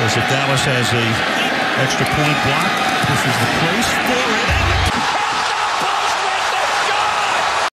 As if Dallas has a extra point block, this is the place.